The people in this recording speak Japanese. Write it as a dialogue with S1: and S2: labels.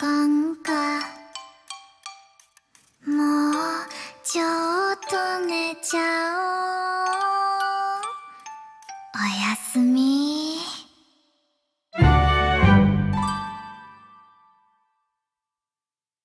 S1: か。もうちょっと寝ちゃおう。おやすみ。